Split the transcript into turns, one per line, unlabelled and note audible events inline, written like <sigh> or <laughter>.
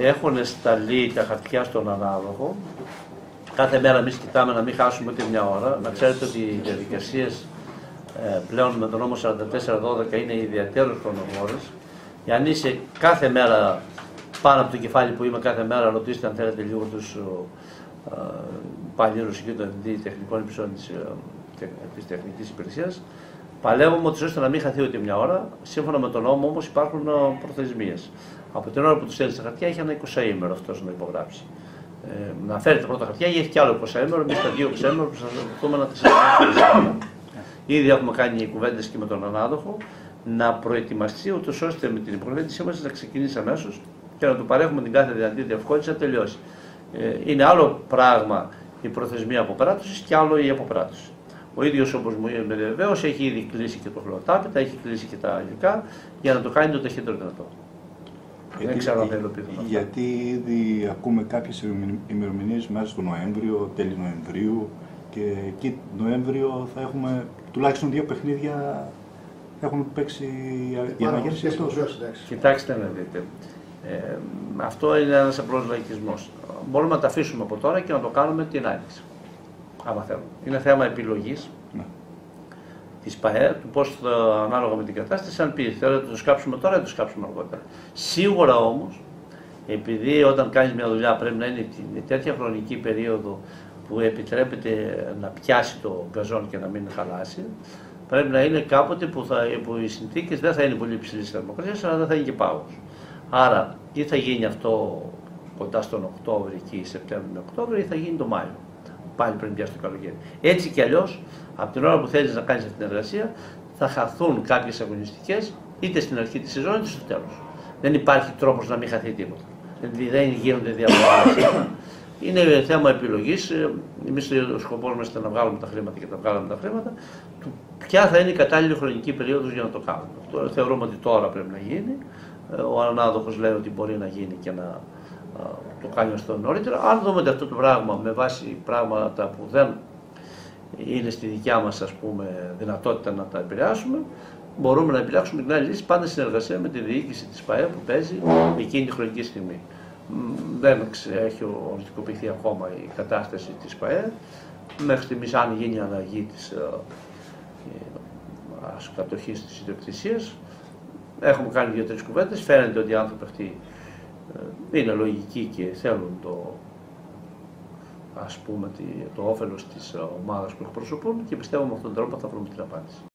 Έχουν σταλεί τα χαρτιά στον ανάλογο. Κάθε μέρα εμείς κοιτάμε να μην χάσουμε ούτε μια ώρα. Να ξέρετε ότι οι διαδικασίες ε, πλέον με τον νόμο 44-12 είναι ιδιαίτερω χρονοβόρε. Αν είσαι κάθε μέρα πάνω από το κεφάλι που είμαι κάθε μέρα, ρωτήστε αν θέλετε λίγο τους παλιούς και τον Διευθυντή Τεχνικών Υπηρεσιών της Τεχνικής Υπηρεσίας. Παλεύουμε ώστε να μην χαθεί ούτε μια ώρα. Σύμφωνα με τον νόμο όμως υπάρχουν προθεσμίες. Από την ώρα που τους στέλνει τα χαρτιά έχει ένα 20 ήμερο αυτός να υπογράψει. Ε, να φέρει τα πρώτα χαρτιά ή έχει κι άλλο 20 ήμερο. Εμείς τα δύο 20 ήμερο προσπαθούμε να τα συζητήσουμε. Ήδη έχουμε κάνει κουβέντες και με τον ανάδοχο να προετοιμαστεί ούτως ώστε με την υπογραφή μας να ξεκινήσει αμέσως και να του παρέχουμε την κάθε δυνατή διευκόλυνση να τελειώσει. Ε, είναι άλλο πράγμα η προθεσμία αποπράτωση και άλλο η αποπράτωση. Ο ίδιος όπως μου είπε βεβαίως έχει ήδη κλείσει και το χλωτάπητα, έχει κλείσει και τα υλικά για να το κάνει το ταχύτερο δυνατό.
Γιατί, Δεν ξέρω αν θα Γιατί ήδη ακούμε κάποιες ημερομηνίες μέσα στο Νοέμβριο, τέλη Νοεμβρίου και εκεί Νοέμβριο θα έχουμε τουλάχιστον δύο παιχνίδια έχουν παίξει η αναγέννηση αυτό.
Κοιτάξτε να δείτε. Ε, αυτό είναι ένας απλός λαϊκισμός. Μπορούμε να τα αφήσουμε από τώρα και να το κάνουμε την άνοιξη. Άμα θέλουμε. Είναι θέμα επιλογής ναι. της ΠαΕ, του πώς ανάλογα με την κατάσταση, αν πει θέλετε να το σκάψουμε τώρα ή το σκάψουμε αργότερα. Σίγουρα όμως, επειδή όταν κάνεις μια δουλειά πρέπει να είναι τέτοια χρονική περίοδο που επιτρέπεται να πιάσει το γκαζόν και να μην χαλάσει, πρέπει να είναι κάποτε που, θα, που οι συνθήκες δεν θα είναι πολύ υψηλής θερμοκρασίας, αλλά δεν θα είναι και πάγος. Άρα, ή θα γίνει αυτό κοντά στον Οκτώβριο, εκεί Σεπτέμβριο με Οκτώβριο, ή θα γίνει το Μάιο. Πάλι πριν πιάσει το καλοκαίρι. Έτσι κι αλλιώς, από την ώρα που θέλεις να κάνεις αυτή την εργασία, θα χαθούν κάποιες αγωνιστικές είτε στην αρχή της σεζόν είτε στο τέλος. Δεν υπάρχει τρόπος να μην χαθεί τίποτα. Δηλαδή δεν γίνονται διαπραγματεύσει. <coughs> Είναι θέμα επιλογής. Εμείς ο σκοπός μας ήταν να βγάλουμε τα χρήματα και τα βγάλαμε τα χρήματα. Ποια θα είναι η κατάλληλη χρονική περίοδος για να το κάνουμε. Αυτό θεωρούμε ότι τώρα πρέπει να γίνει. Ε, ο ανάδοχος λέει ότι μπορεί να γίνει και να το κάνεις αυτό νωρίτερα. Αν δούμε αυτό το πράγμα με βάση πράγματα που δεν είναι στη δικιά μας ας πούμε, δυνατότητα να τα επηρεάσουμε, μπορούμε να επιλέξουμε την άλλη λύση πάντα συνεργασία με τη διοίκηση της ΠαΕ που παίζει εκείνη τη χρονική στιγμή. Δεν έχει οριστικοποιηθεί ακόμα η κατάσταση της ΠαΕ. Μέχρι στιγμής αν γίνει η αλλαγή της ε, ε, κατοχής της ιδιοκτησίας, Έχουμε κάνει δύο-τρεις κουβέντες. Φαίνεται ότι οι άνθρωποι αυτοί ε, είναι λογικοί και θέλουν το, ας πούμε, το όφελος της ομάδας που εκπροσωπούν και πιστεύω με αυτόν τον τρόπο θα βρούμε την απάντηση.